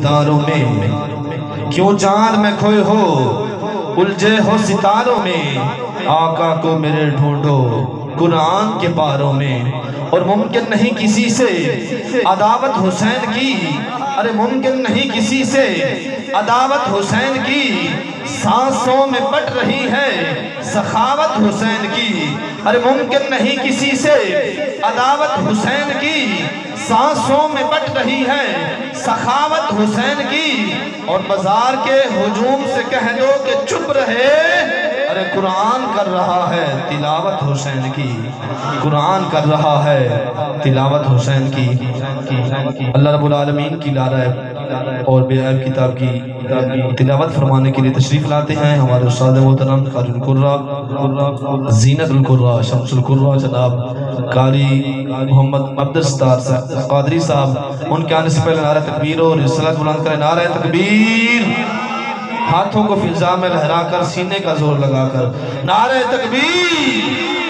दिलदारों में। क्यों चाँद में खोए हो? उलझे हो सितारों में। आका को मेरे ढूंढो कुरान के पारों में। और मुमकिन नहीं किसी से अदावत हुसैन की। अरे मुमकिन नहीं किसी से अदावत हुसैन की। सांसों में पट रही है सखावत हुसैन की। अरे मुमकिन नहीं किसी से अदावत हुसैन की। सांसों में बट रही है सखावत हुसैन की और बाज़ार के हजूम से कह दो कि चुप रहे। अरे कुरान कर रहा है तिलावत हुसैन की। कुरान कर रहा है तिलावत हुसैन की। अल्लाह रब्बुल आलमीन की ला रहा है। और बेअब किताब की तिलावत फरमाने के लिए तशरीफ़ लाते हैं हमारे उस्ताद मोहतरम कारुल कुर्रा, जीनतुल कुर्रा, शमसुल कुर्रा, जनाब कारी मोहम्मद अब्दुस्तार कादरी साहब, उनके आने से पहले नारा तकबीर और रिसालत बुलंद करें। नारा तकबीर, हाथों को फिजा में लहरा कर सीने का ज़ोर लगाकर। नारे तकबीर।